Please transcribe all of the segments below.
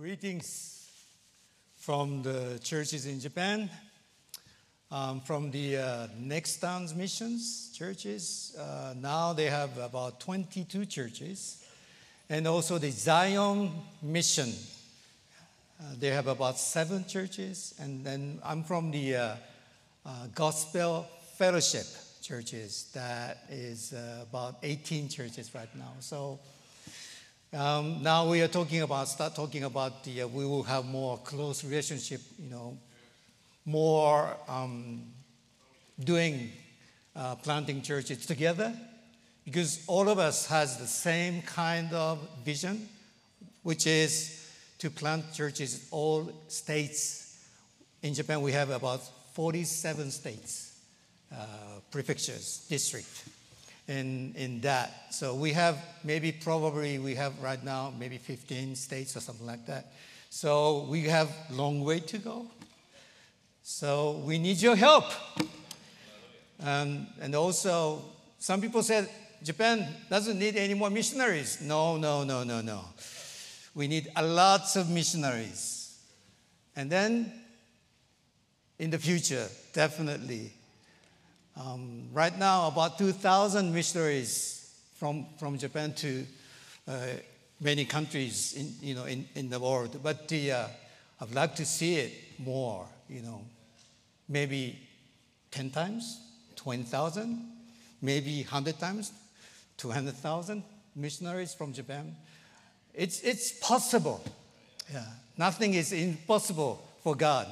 Greetings from the churches in Japan, um, from the uh, Next Towns Missions churches. Uh, now they have about 22 churches, and also the Zion Mission. Uh, they have about seven churches, and then I'm from the uh, uh, Gospel Fellowship churches. That is uh, about 18 churches right now. So um, now we are talking about, start talking about the, uh, we will have more close relationship, you know, more um, doing uh, planting churches together because all of us has the same kind of vision, which is to plant churches in all states. In Japan, we have about 47 states, uh, prefectures, district in, in that. So we have maybe probably we have right now maybe 15 states or something like that. So we have long way to go. So we need your help. Um, and also, some people said Japan doesn't need any more missionaries. No, no, no, no, no. We need a lots of missionaries. And then in the future, definitely, um, right now, about 2,000 missionaries from, from Japan to uh, many countries in, you know, in, in the world. But the, uh, I'd like to see it more, you know, maybe 10 times, 20,000, maybe 100 times, 200,000 missionaries from Japan. It's, it's possible. Yeah. Nothing is impossible for God.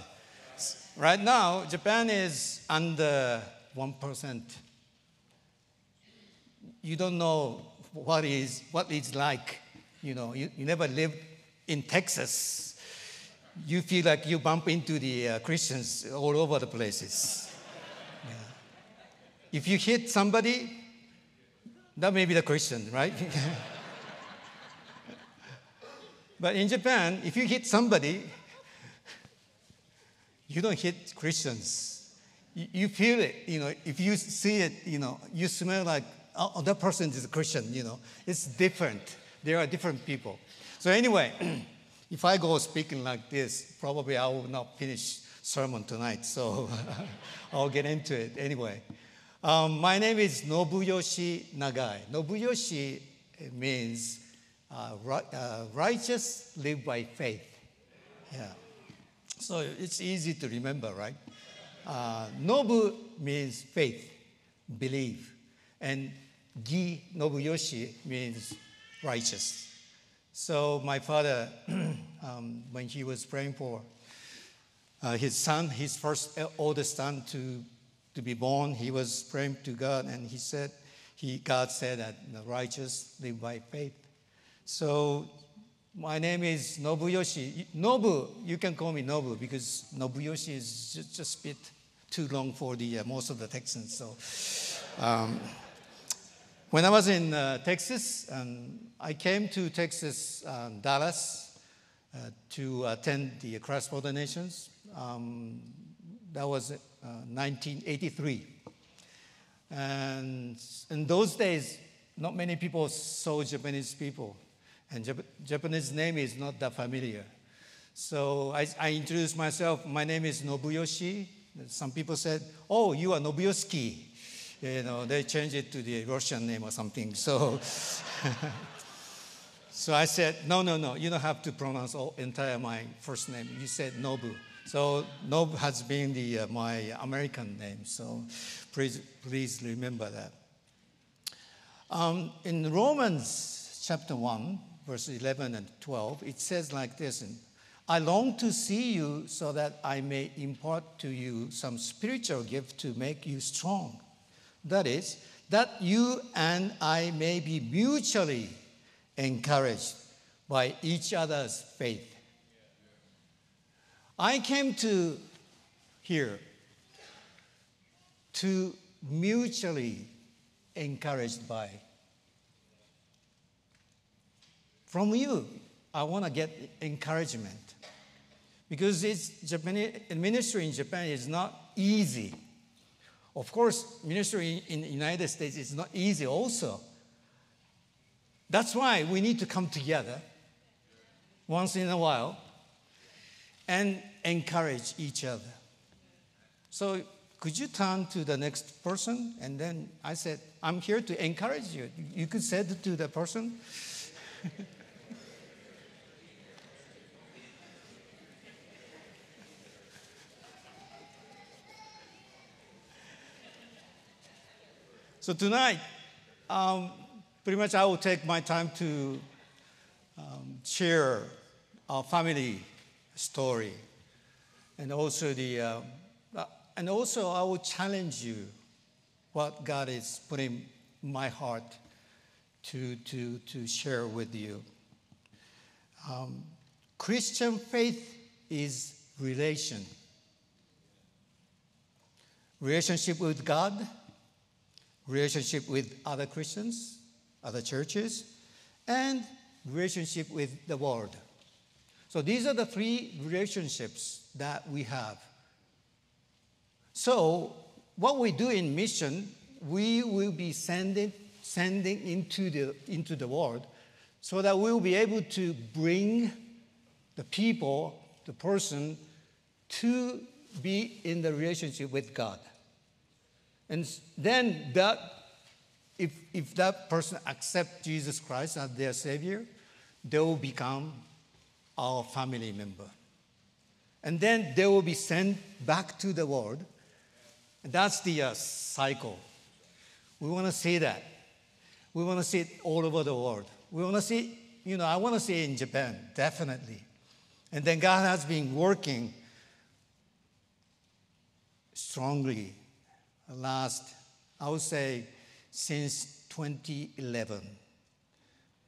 Right now, Japan is under 1%. You don't know what is what it's like. You know, you, you never lived in Texas. You feel like you bump into the uh, Christians all over the places. Yeah. If you hit somebody, that may be the Christian, right? but in Japan, if you hit somebody, you don't hit Christians you feel it, you know, if you see it, you know, you smell like, oh, that person is a Christian, you know, it's different. There are different people. So anyway, if I go speaking like this, probably I will not finish sermon tonight, so I'll get into it anyway. Um, my name is Nobuyoshi Nagai. Nobuyoshi means uh, uh, righteous live by faith. Yeah. So it's easy to remember, right? Uh, Nobu means faith, believe, and Gi Nobuyoshi means righteous. So my father, um, when he was praying for uh, his son, his first oldest son to, to be born, he was praying to God, and he said, he, God said that the righteous live by faith. So my name is Nobuyoshi. Nobu, you can call me Nobu because Nobuyoshi is just, just a bit too long for the uh, most of the Texans. So, um, when I was in uh, Texas, um, I came to Texas, um, Dallas, uh, to attend the Christ for the Nations. Um, that was 1983. Uh, and in those days, not many people saw Japanese people, and Jap- Japanese name is not that familiar. So I, I introduced myself. My name is Nobuyoshi. Some people said, "Oh, you are Nobuyuski." You know, they changed it to the Russian name or something. So, so I said, "No, no, no. You don't have to pronounce all, entire my first name. You said Nobu." So Nobu has been the, uh, my American name. So please, please remember that. Um, in Romans chapter 1, verse 11 and 12, it says like this I long to see you so that I may impart to you some spiritual gift to make you strong. That is, that you and I may be mutually encouraged by each other's faith. I came to here to mutually encouraged by. From you, I want to get encouragement because it's ministry in Japan is not easy. Of course, ministry in the United States is not easy also. That's why we need to come together once in a while and encourage each other. So, could you turn to the next person? And then I said, I'm here to encourage you. You could say to the person. So, tonight, um, pretty much I will take my time to um, share our family story and also the uh, and also I will challenge you what God is putting my heart to, to, to share with you. Um, Christian faith is relation. Relationship with God, relationship with other Christians, other churches, and relationship with the world. So these are the three relationships that we have. So what we do in mission, we will be sending, sending into, the, into the world so that we'll be able to bring the people, the person, to be in the relationship with God. And then that, if, if that person accepts Jesus Christ as their Savior, they will become our family member. And then they will be sent back to the world. That's the uh, cycle. We want to see that. We want to see it all over the world. We want to see, you know, I want to see it in Japan, definitely. And then God has been working strongly last, I would say, since 2011.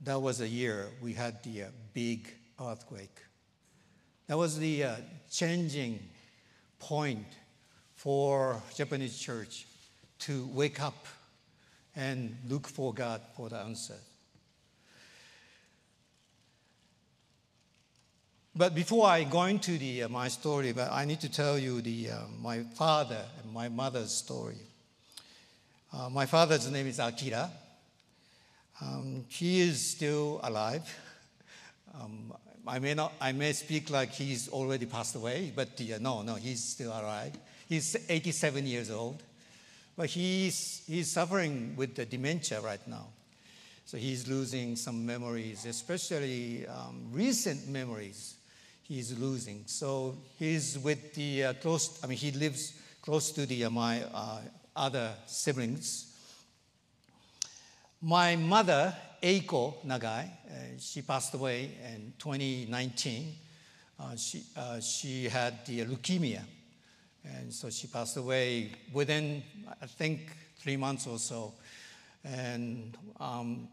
That was a year we had the uh, big earthquake. That was the uh, changing point for Japanese church to wake up and look for God for the answer. But before I go into the, uh, my story, but I need to tell you the, uh, my father and my mother's story. Uh, my father's name is Akira. Um, he is still alive. Um, I may not, I may speak like he's already passed away, but uh, no, no, he's still alive. He's 87 years old, but he's, he's suffering with the dementia right now. So he's losing some memories, especially um, recent memories he's losing. So he's with the uh, close, I mean, he lives close to the, uh, my uh, other siblings. My mother Eiko Nagai. Uh, she passed away in 2019. Uh, she, she had the leukemia. And so she passed away within, I think, three months or so. And um,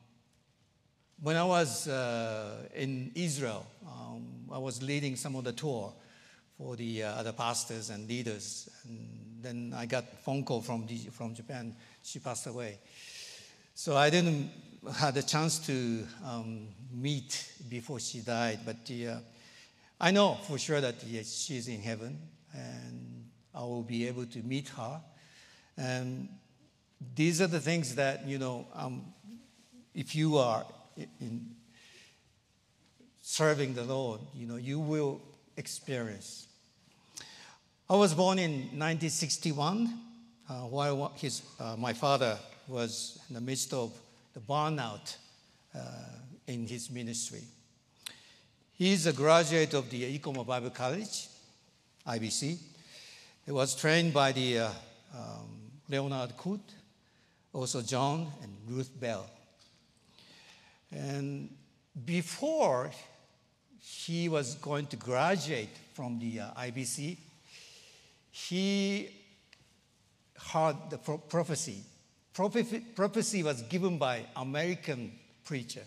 when I was uh, in Israel, um, I was leading some of the tour for the uh, other pastors and leaders. And then I got phone call from, the, from Japan. She passed away. So I didn't had a chance to um, meet before she died, but uh, I know for sure that she's in heaven and I will be able to meet her. And these are the things that, you know, um, if you are in serving the Lord, you know, you will experience. I was born in 1961 uh, while his, uh, my father was in the midst of the burnout uh, in his ministry. He is a graduate of the Ikoma Bible College, IBC. He was trained by the uh, um, Leonard Coote, also John and Ruth Bell. And before he was going to graduate from the uh, IBC, he heard the pro- prophecy prophecy was given by American preacher.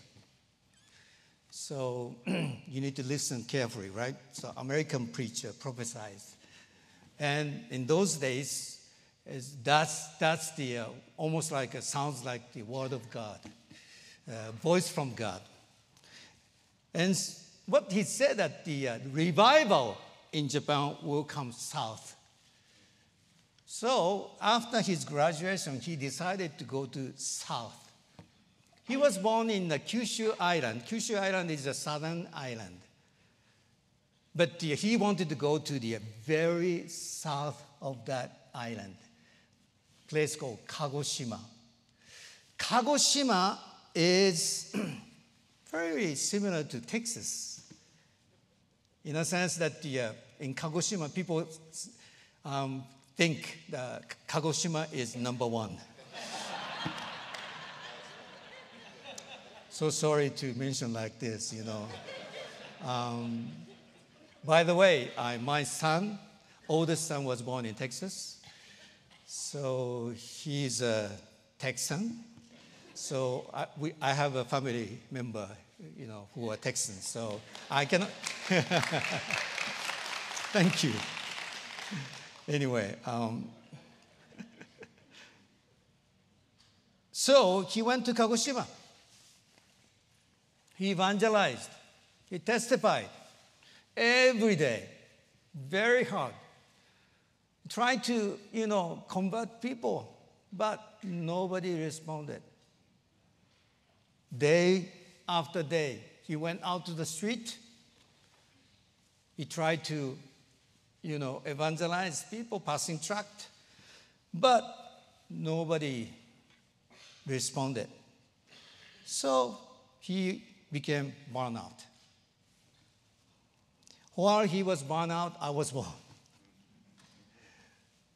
So you need to listen carefully, right? So American preacher prophesied. And in those days, that's, that's the, uh, almost like, it sounds like the word of God, uh, voice from God. And what he said that the uh, revival in Japan will come south. So after his graduation, he decided to go to south. He was born in the Kyushu Island. Kyushu Island is a southern island. But he wanted to go to the very south of that island, place called Kagoshima. Kagoshima is very similar to Texas in a sense that the, uh, in Kagoshima, people um, think that Kagoshima is number one. so sorry to mention like this, you know. Um, by the way, I, my son, oldest son, was born in Texas. So he's a Texan. So I, we, I have a family member, you know, who are Texans. So I cannot. Thank you. Anyway, um, so he went to Kagoshima. He evangelized. He testified every day, very hard. trying to, you know, convert people, but nobody responded. Day after day, he went out to the street. He tried to, you know, evangelize people passing tract, but nobody responded. So he became burnout. While he was burned out, I was born.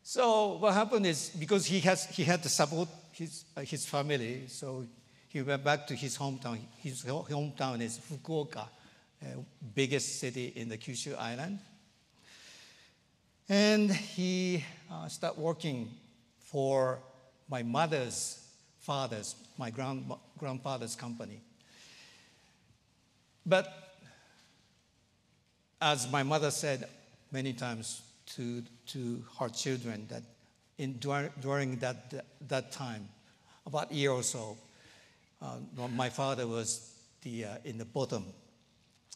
So what happened is because he has he had to support his uh, his family, so he went back to his hometown. His hometown is Fukuoka, uh, biggest city in the Kyushu Island. And he uh, started working for my mother's father's, my grand, grandfather's company. But as my mother said many times to, to her children, that in, during that, that time, about a year or so, uh, my father was the, uh, in the bottom.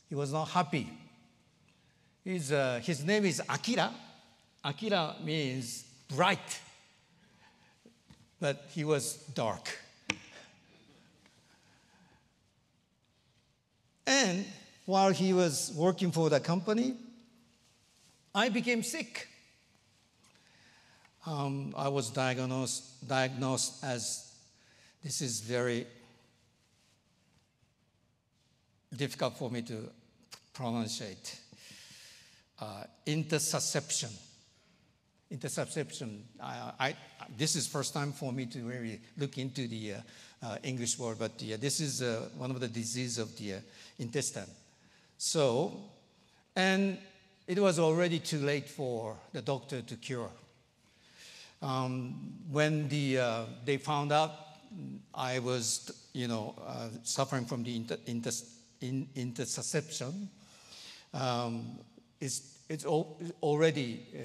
He was not happy. His, uh, his name is Akira. Akira means bright, but he was dark. And while he was working for the company, I became sick. Um, I was diagnosed, diagnosed as this is very difficult for me to pronounce it. Uh, intussusception. Intussusception. I, I, this is first time for me to really look into the uh, uh, English word, but this is uh, one of the diseases of the uh, intestine. So, and it was already too late for the doctor to cure. Um, when the, uh, they found out I was, you know, uh, suffering from the inter, inter, in, intussusception, um, it's, it's already, uh,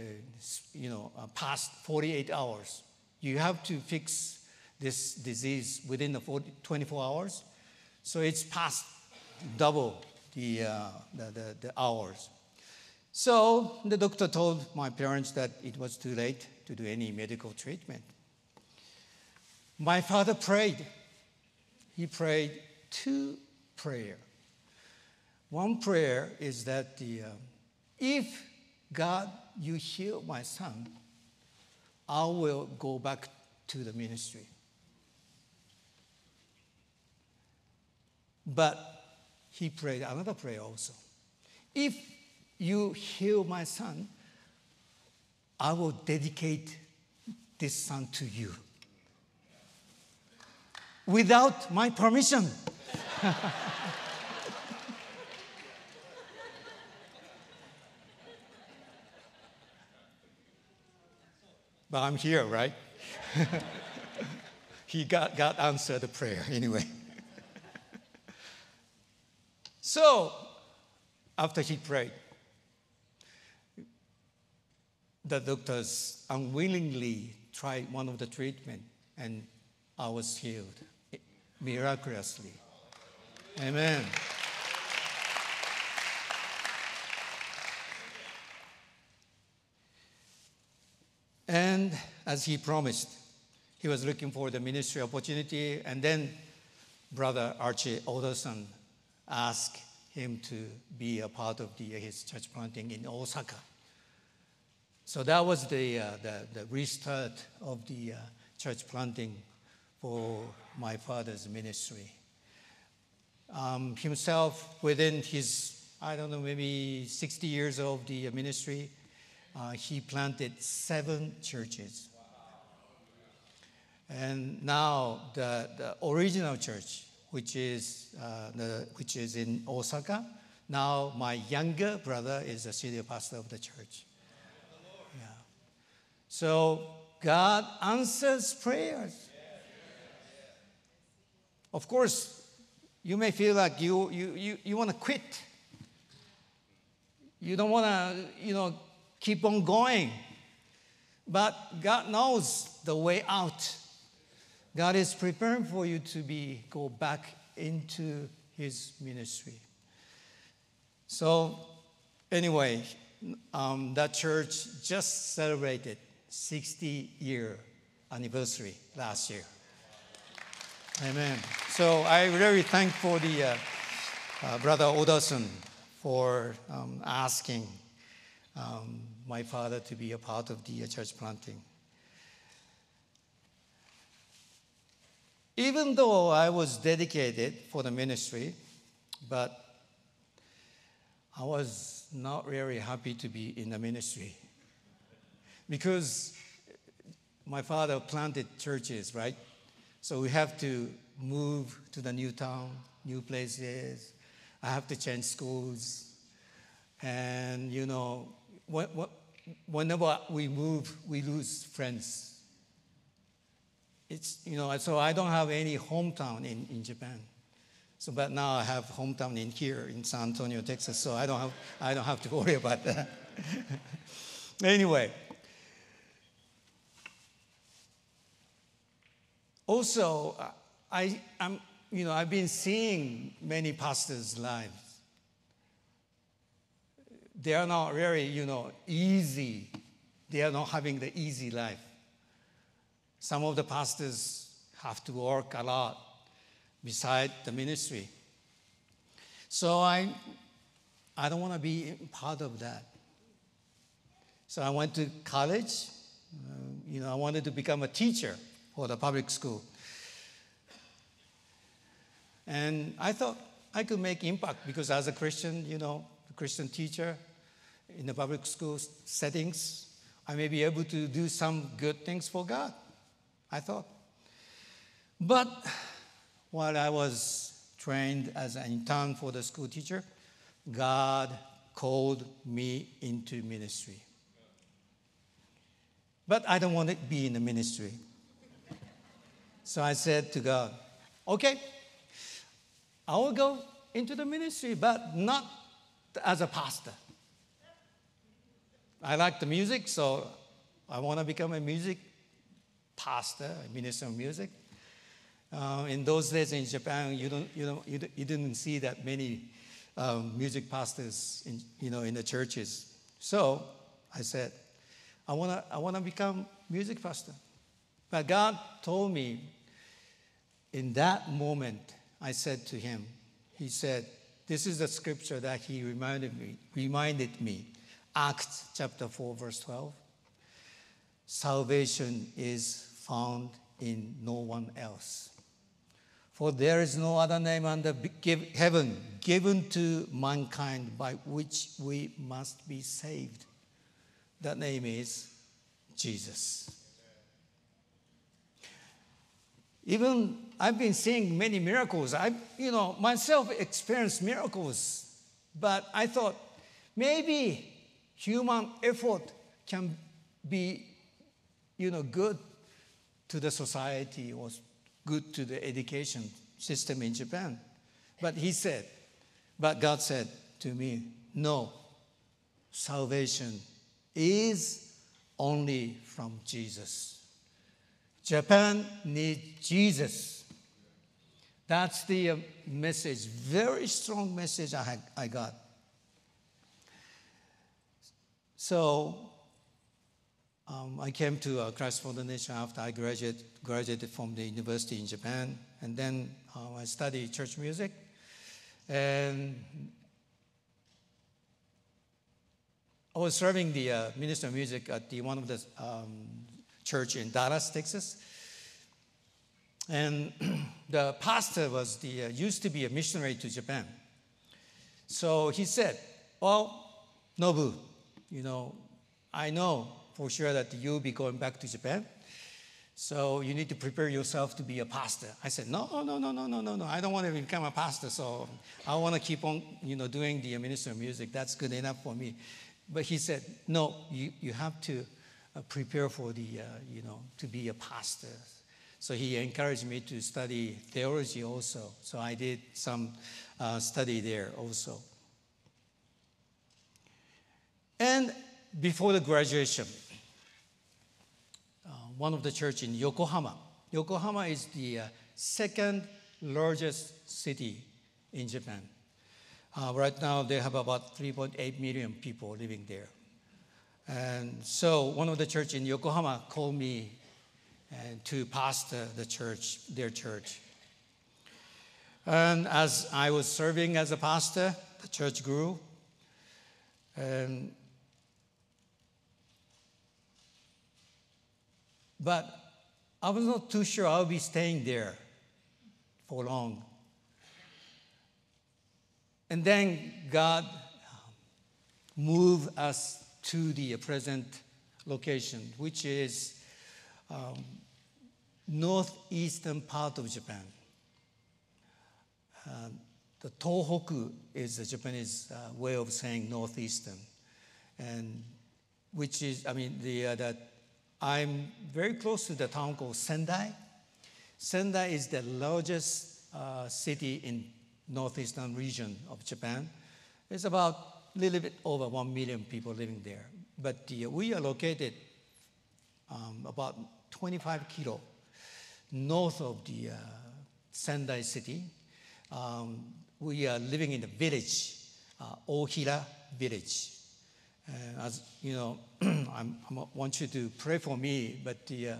you know, uh, past 48 hours. You have to fix this disease within the 40, 24 hours. So it's past double the, uh, the, the, the hours. So the doctor told my parents that it was too late to do any medical treatment. My father prayed. He prayed two prayers. One prayer is that the, uh, if God, you heal my son, I will go back to the ministry. But he prayed another prayer also. If you heal my son, I will dedicate this son to you. Without my permission. but I'm here, right? he got, got answered the prayer anyway. So, after he prayed, the doctors unwillingly tried one of the treatment and I was healed eh, miraculously. Amen. And as he promised, he was looking for the ministry opportunity. And then Brother Archie Alderson asked him to be a part of the, his church planting in Osaka. So that was the, uh, the, the, restart of the uh, church planting for my father's ministry. Um, himself, within his, I don't know, maybe 60 years of the ministry, uh, he planted seven churches. And now the, the original church, which is, uh, the, which is in Osaka, now my younger brother is the senior pastor of the church. Yeah. So God answers prayers. Of course, you may feel like you, you, you, you want to quit. You don't want to, you know, keep on going. But God knows the way out. God is preparing for you to be go back into his ministry. So anyway, um, that church just celebrated 60 year anniversary last year. Amen. So I really thank for the uh, uh, brother Odason for um, asking um, my father to be a part of the church planting. Even though I was dedicated for the ministry, but I was not really happy to be in the ministry because my father planted churches, right? So we have to move to the new town, new places. I have to change schools. And, you know, whenever we move, we lose friends. It's, you know, so I don't have any hometown in, in Japan. So, but now I have hometown in here in San Antonio, Texas, so I don't have, I don't have to worry about that. anyway, also, I, I'm, you know, I've been seeing many pastors' lives. They are not very, you know, easy. They are not having the easy life. Some of the pastors have to work a lot beside the ministry. So I, I don't want to be part of that. So I went to college. Uh, you know, I wanted to become a teacher for the public school. And I thought I could make impact because as a Christian, you know, a Christian teacher in the public school settings, I may be able to do some good things for God. I thought. But while I was trained as an intern for the school teacher, God called me into ministry. But I don't want to be in the ministry. So I said to God, okay, I will go into the ministry, but not as a pastor. I like the music, so I want to become a music pastor, a minister of music. Uh, in those days in Japan, you, don't, you, don't, you, you didn't see that many um, music pastors in, you know, in the churches. So I said, I want to I wanna become music pastor. But God told me in that moment, I said to him, He said, This is the scripture that He reminded me, reminded me. Acts chapter 4, verse 12 salvation is found in no one else. For there is no other name under heaven given to mankind by which we must be saved. That name is Jesus. Even I've been seeing many miracles. I, you know, myself experienced miracles, but I thought maybe human effort can be you know, good to the society, or good to the education system in Japan. But he said, but God said to me, no, salvation is only from Jesus. Japan needs Jesus. That's the uh, message, very strong message I, I got. So um, I came to uh, Christ for the Nation after I graduate, graduated from the university in Japan. And then uh, I studied church music. And I was serving the uh, minister of music at the, one of the um, church in Dallas, Texas. And the pastor was the, uh, used to be a missionary to Japan. So he said, well, Nobu, you know, I know for sure that you'll be going back to Japan." So you need to prepare yourself to be a pastor. I said, no, no, no, no, no, no, no. I don't want to become a pastor. So I want to keep on, you know, doing the ministry of music. That's good enough for me. But he said, no, you, you have to uh, prepare for the, uh, you know, to be a pastor. So he encouraged me to study theology also. So I did some uh, study there also. And before the graduation, one of the church in Yokohama. Yokohama is the uh, second largest city in Japan. Uh, right now, they have about 3.8 million people living there. And so, one of the church in Yokohama called me uh, to pastor the church, their church. And as I was serving as a pastor, the church grew. And But I was not too sure I'll be staying there for long. And then God moved us to the present location, which is um, northeastern part of Japan. Uh, the Tohoku is the Japanese uh, way of saying northeastern, and which is, I mean, the, uh, the I'm very close to the town called Sendai. Sendai is the largest uh, city in northeastern region of Japan. It's about a little bit over 1 million people living there. But uh, we are located um, about 25 kilo north of the uh, Sendai city. Um, we are living in the village, uh, Ohira village. And as you know, i want you to pray for me, but the, uh,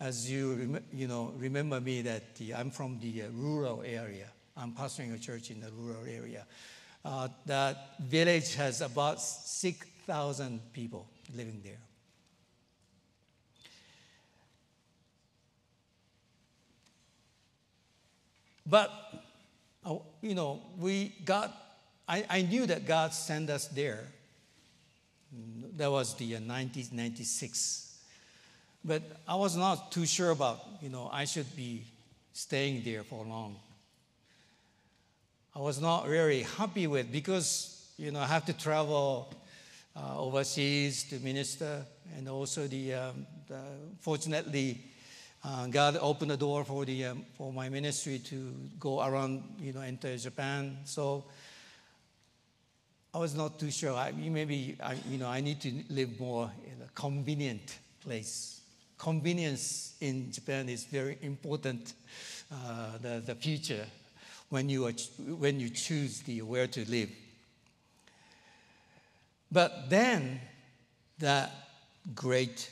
as you you know remember me that the, I'm from the uh, rural area. I'm pastoring a church in the rural area. Uh, that village has about six thousand people living there. But uh, you know, we got. I, I knew that God sent us there that was the 1996. Uh, but I was not too sure about, you know, I should be staying there for long. I was not very happy with because, you know, I have to travel uh, overseas to minister, and also the, um, the fortunately, uh, God opened the door for the um, for my ministry to go around, you know, enter Japan. So I was not too sure. I, maybe I, you know I need to live more in a convenient place. Convenience in Japan is very important. Uh, the, the future when you are, when you choose the where to live. But then that great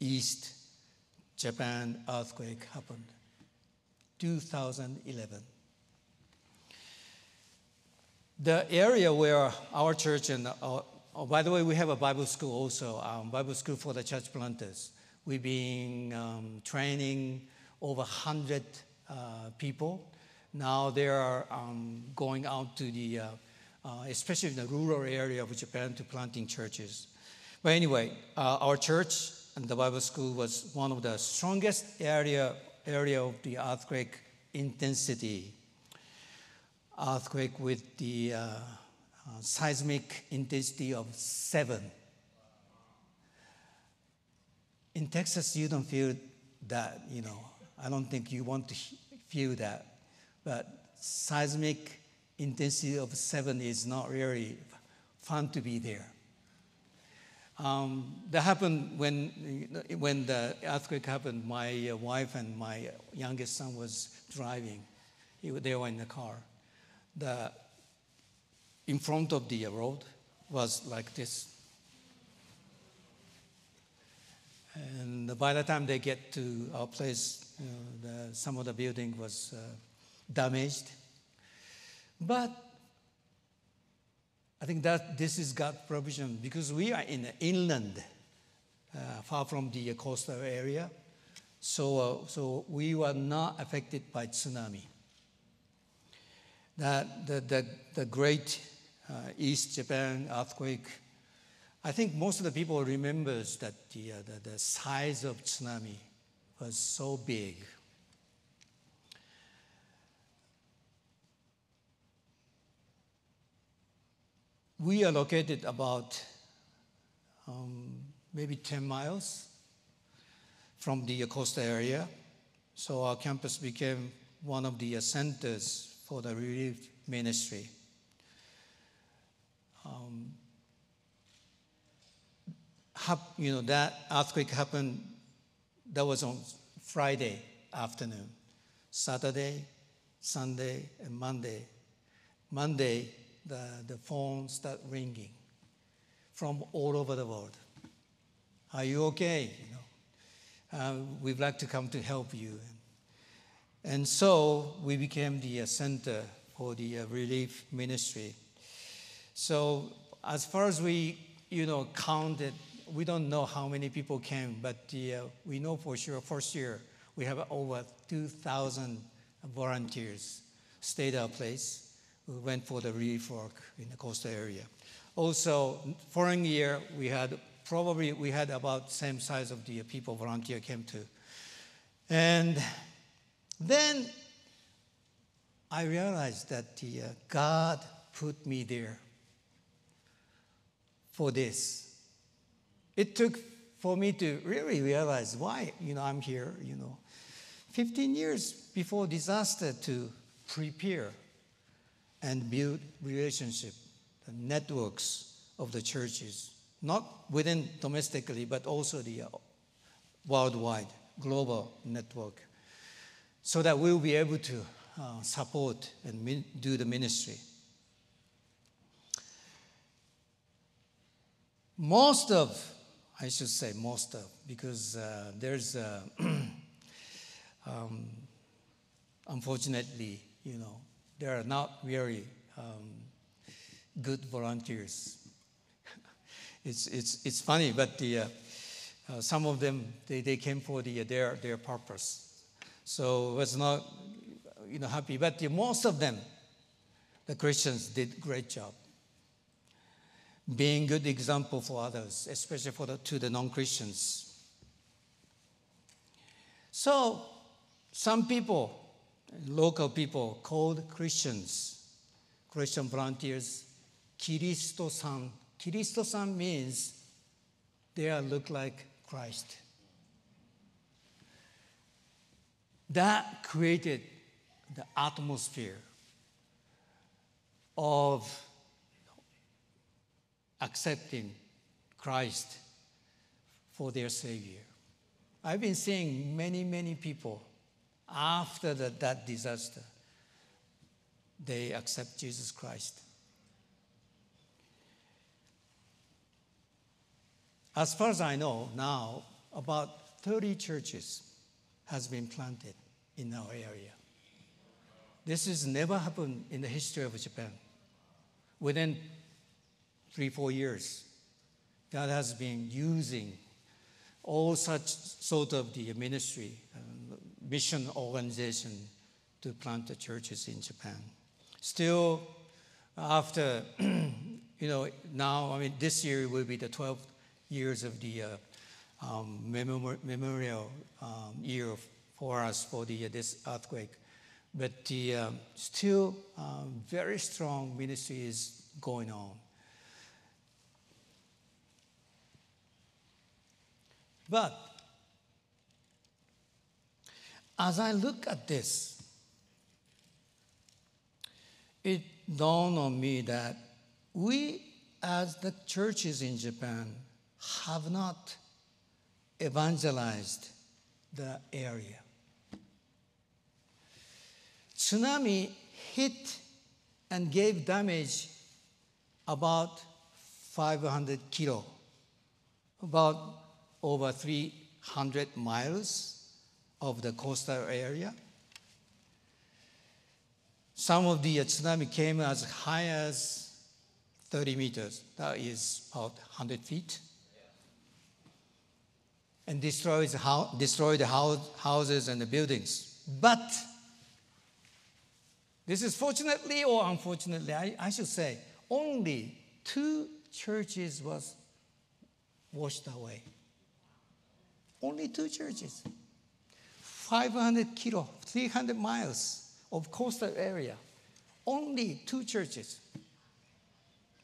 East Japan earthquake happened. 2011 the area where our church and uh, oh, by the way, we have a Bible school also, um, Bible school for the church planters. We've been um, training over 100 uh, people. Now they are um, going out to the, uh, uh, especially in the rural area of Japan, to planting churches. But anyway, uh, our church and the Bible school was one of the strongest area, area of the earthquake intensity earthquake with the uh, uh, seismic intensity of seven. In Texas, you don't feel that, you know, I don't think you want to feel that. But seismic intensity of seven is not really fun to be there. Um, that happened when, when the earthquake happened. My wife and my youngest son was driving. They were in the car the in front of the road was like this. And by the time they get to our place, you know, the, some of the building was uh, damaged. But I think that this is God's provision because we are in the inland, uh, far from the coastal area. So, uh, so we were not affected by tsunami. That the, the, the great uh, East Japan earthquake, I think most of the people remembers that the, uh, the, the size of tsunami was so big. We are located about um, maybe 10 miles from the coastal area. So our campus became one of the centers for the relief ministry. Um, you know, that earthquake happened, that was on Friday afternoon. Saturday, Sunday, and Monday. Monday, the, the phone start ringing from all over the world. Are you okay? You know, uh, we'd like to come to help you. And so we became the uh, center for the uh, relief ministry. So as far as we, you know, counted, we don't know how many people came, but the, uh, we know for sure first year we have over 2,000 volunteers stayed our place we went for the relief work in the coastal area. Also, following year, we had probably we had about same size of the people volunteer came to. And then I realized that the, uh, God put me there for this. It took for me to really realize why, you know, I'm here, you know. 15 years before disaster to prepare and build relationship, the networks of the churches, not within domestically, but also the uh, worldwide, global network, so that we'll be able to uh, support and min- do the ministry. Most of, I should say most of, because uh, there's, uh, um, unfortunately, you know, there are not very um, good volunteers. it's, it's, it's funny, but the, uh, uh, some of them, they, they came for the, their, their purpose. So was not you know, happy. But most of them, the Christians, did great job. Being good example for others, especially for the, to the non-Christians. So some people local people called Christians, Christian volunteers, Kiristo-san. Kiristo-san means they look like Christ. That created the atmosphere of accepting Christ for their Savior. I've been seeing many, many people after the, that disaster, they accept Jesus Christ. As far as I know, now about 30 churches has been planted in our area. This has never happened in the history of Japan. Within three, four years, God has been using all such sort of the ministry, mission organization to plant the churches in Japan. Still, after, you know, now, I mean, this year will be the 12th years of the uh, um, memorial um, year for us for the, uh, this earthquake. But the, uh, still, um, very strong ministry is going on. But as I look at this, it dawned on me that we, as the churches in Japan, have not evangelized the area. Tsunami hit and gave damage about 500 kilo, about over 300 miles of the coastal area. Some of the uh, tsunami came as high as 30 meters. That is about 100 feet. And destroys destroy the house, houses and the buildings. But this is fortunately or unfortunately, I, I should say, only two churches was washed away. Only two churches. 500 kilo, 300 miles of coastal area. Only two churches.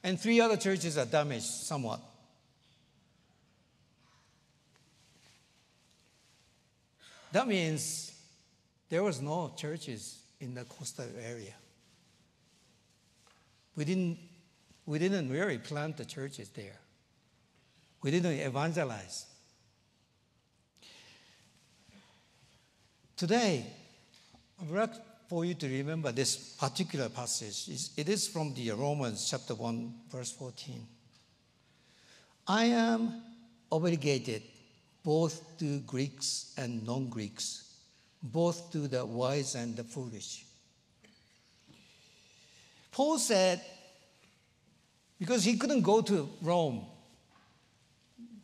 And three other churches are damaged somewhat. That means there was no churches in the coastal area. We didn't, we didn't really plant the churches there. We didn't evangelize. Today, I would like for you to remember this particular passage. It is from the Romans chapter 1, verse 14. I am obligated both to Greeks and non Greeks, both to the wise and the foolish. Paul said, because he couldn't go to Rome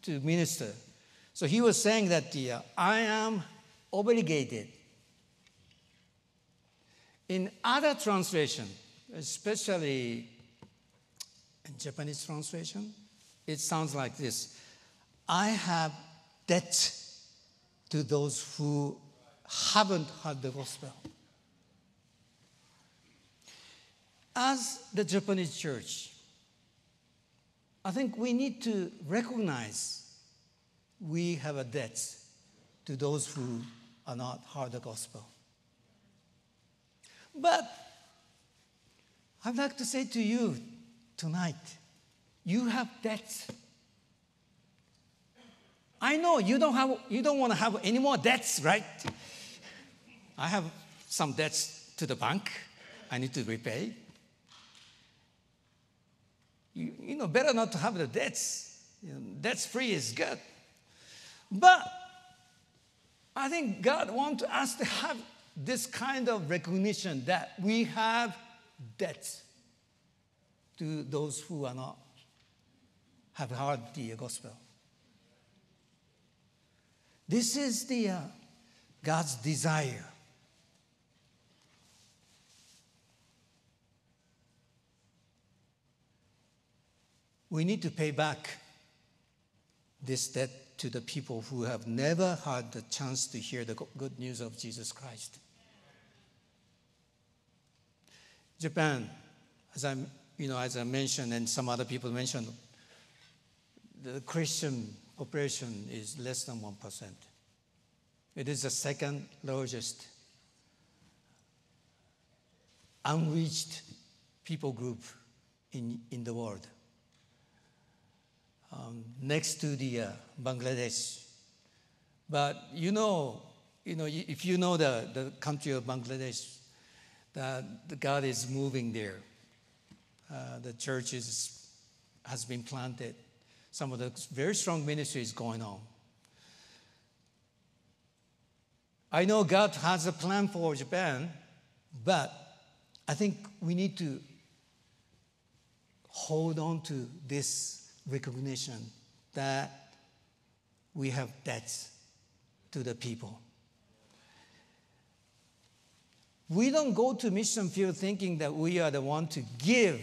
to minister, so he was saying that the, I am obligated. In other translation, especially in Japanese translation, it sounds like this I have debt to those who haven't heard the gospel. As the Japanese church, I think we need to recognize we have a debt to those who are not heard the gospel. But I'd like to say to you tonight, you have debts. I know you don't have you don't want to have any more debts, right? I have some debts to the bank I need to repay. You, you know, better not to have the debts. You know, debts free is good. But I think God wants us to have this kind of recognition that we have debts to those who are not have heard the gospel. This is the uh, God's desire. We need to pay back this debt to the people who have never had the chance to hear the good news of Jesus Christ. Japan, as I, you know, as I mentioned, and some other people mentioned, the Christian population is less than 1%. It is the second largest unreached people group in, in the world um, next to the uh, Bangladesh. But you know, you know, if you know the, the country of Bangladesh, that the God is moving there. Uh, the church is, has been planted. Some of the very strong ministries going on. I know God has a plan for Japan, but I think we need to hold on to this recognition that we have debts to the people. We don't go to mission field thinking that we are the one to give.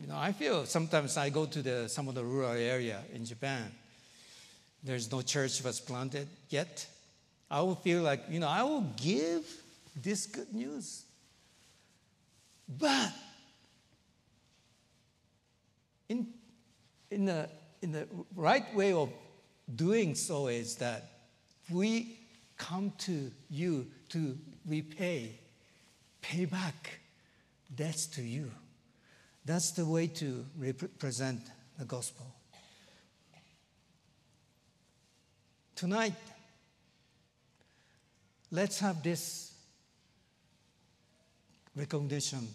You know, I feel sometimes I go to the, some of the rural area in Japan. There's no church was planted yet. I will feel like, you know, I will give this good news. But in, in, the, in the right way of doing so is that we come to you to repay, pay back debts to you. That's the way to represent the gospel. Tonight, let's have this recognition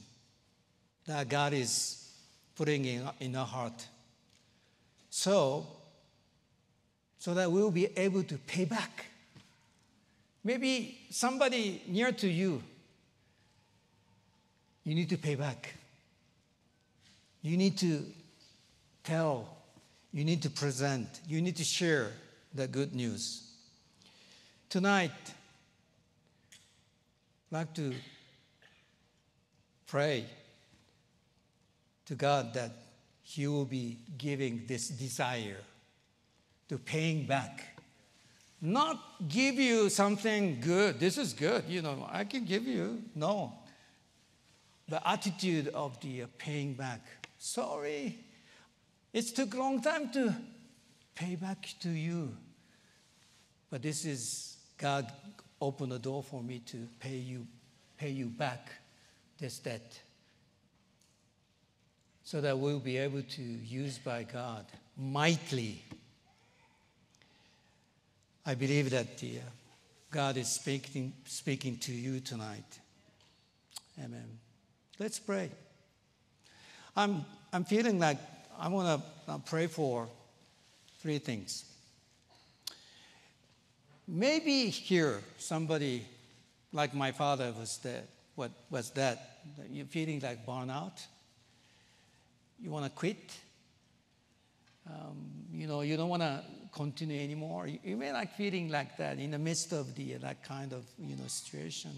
that God is putting in, in our heart. So, so that we'll be able to pay back. Maybe somebody near to you You need to pay back. You need to tell. You need to present. You need to share the good news. Tonight, I'd like to pray to God that He will be giving this desire to paying back. Not give you something good. This is good, you know, I can give you. No. The attitude of the paying back. Sorry, it took long time to pay back to you. But this is God opened the door for me to pay you, pay you back this debt. So that we'll be able to use by God mightily. I believe that the, uh, God is speaking, speaking to you tonight. Amen. Let's pray. I'm, I'm feeling like I want to uh, pray for three things. Maybe here somebody like my father was that what was that you're feeling like burnout you want to quit. Um, you know you don't want to continue anymore. You, you, may like feeling like that in the midst of the that kind of you know situation.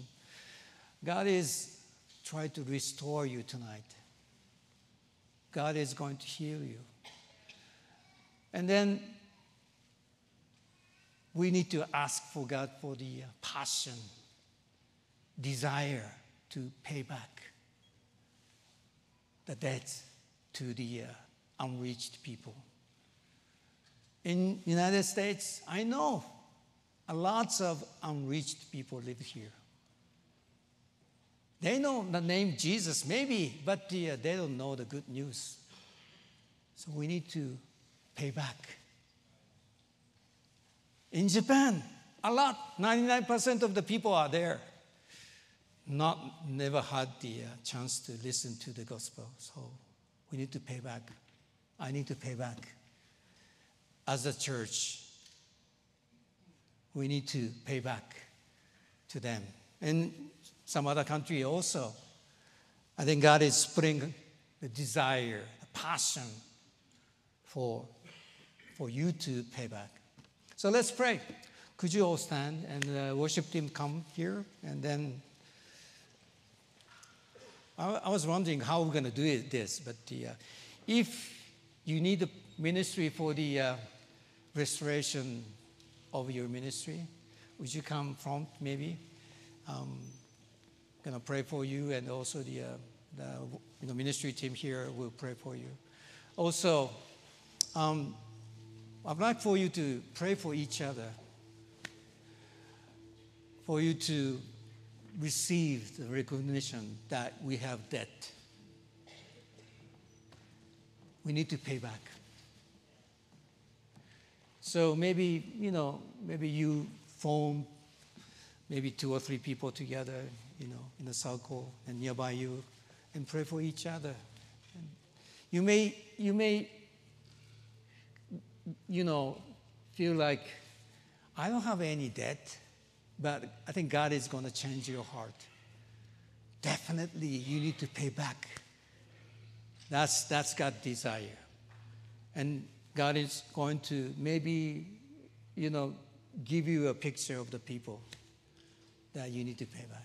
God is trying to restore you tonight god is going to heal you and then we need to ask for God for the uh, passion, desire to pay back the debt to the uh, unreached people. In United States, I know a lots of unreached people live here. They know the name Jesus, maybe, but the, uh, they don't know the good news. So we need to pay back. In Japan, a lot, 99% of the people are there. Not never had the uh, chance to listen to the gospel. So we need to pay back. I need to pay back. As a church, we need to pay back to them. In some other country also, I think God is putting the desire, the passion for, for you to pay back. So let's pray. Could you all stand and the worship team come here? And then I, I was wondering how we're going to do it, this, but the, uh, if you need a ministry for the uh, restoration of your ministry, would you come front maybe? Um, gonna pray for you, and also the, uh, the you know, ministry team here will pray for you. Also, um, I'd like for you to pray for each other, for you to receive the recognition that we have debt. We need to pay back. So maybe, you know, maybe you form maybe two or three people together, you know, in a circle and nearby you and pray for each other. You may, you may you know, feel like I don't have any debt, but I think God is going to change your heart. Definitely, you need to pay back. That's, that's God's desire. And God is going to maybe, you know, give you a picture of the people that you need to pay back.